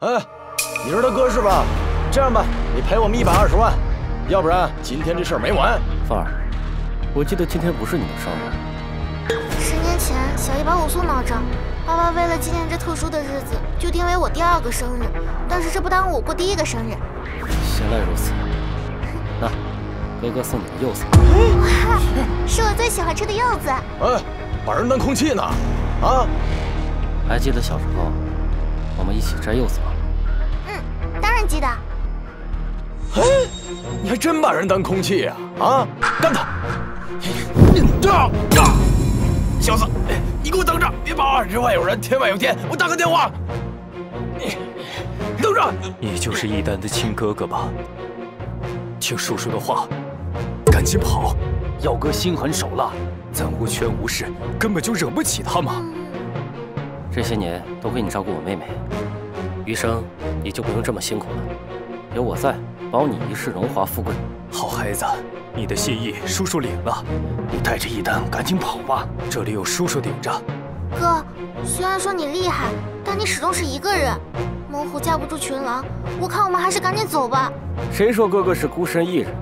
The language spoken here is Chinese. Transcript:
哎，你是他哥是吧？这样吧，你赔我们一百二十万，要不然今天这事儿没完。范儿，我记得今天不是你的生日。十年前，小姨把我送到这儿，爸爸为了纪念这特殊的日子，就定为我第二个生日。但是这不耽误我过第一个生日。原来如此，那哥哥送你的柚子。哇，是我最喜欢吃的柚子。哎，把人当空气呢？啊？还记得小时候我们一起摘柚子吧？嗯，当然记得。哎，你还真把人当空气呀？啊，干他！小子，你给我等着，别跑！人外有人，天外有天，我打个电话。你等着！你就是一丹的亲哥哥吧？听叔叔的话，赶紧跑！耀哥心狠手辣，咱无权无势，根本就惹不起他嘛。这些年都亏你照顾我妹妹，余生你就不用这么辛苦了，有我在。保你一世荣华富贵，好孩子，你的心意叔叔领了。你带着一丹赶紧跑吧，这里有叔叔顶着。哥，虽然说你厉害，但你始终是一个人，猛虎架不住群狼。我看我们还是赶紧走吧。谁说哥哥是孤身一人？